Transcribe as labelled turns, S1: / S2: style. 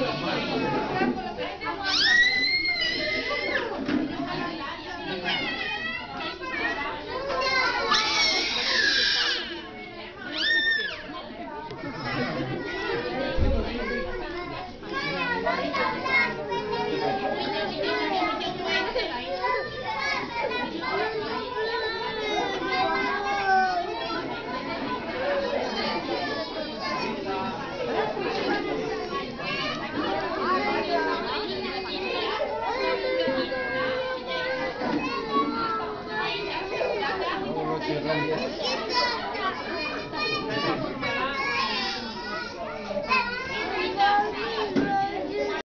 S1: Gracias.
S2: Thank you.